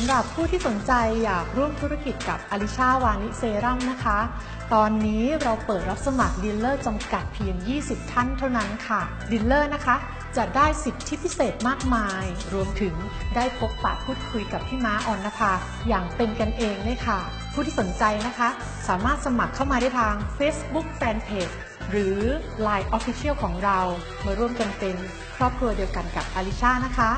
ำหรับผู้ที่สนใจอยากร่วมธุรกิจกับอลิชาวานิเซรัมนะคะ ตอนนี้เราเปิดรับสมัคร dealer จำกัดเพียง 20 ท่านเท่านั้นค่ะ dealer นะคะ จะได้สิทธิพิเศษมากมาย รวมถึงได้พบปะพูดคุยกับพี่ม้าอรนภาอย่างเป็นกันเองเลยค่ะ ผู้ที่สนใจนะคะ สามารถสมัครเข้ามาได้ทาง Facebook Fanpage หรือ Line Official ของเรา มาร่วมกันเป็นครอบครัวเดียวกันกับอลิชานะคะ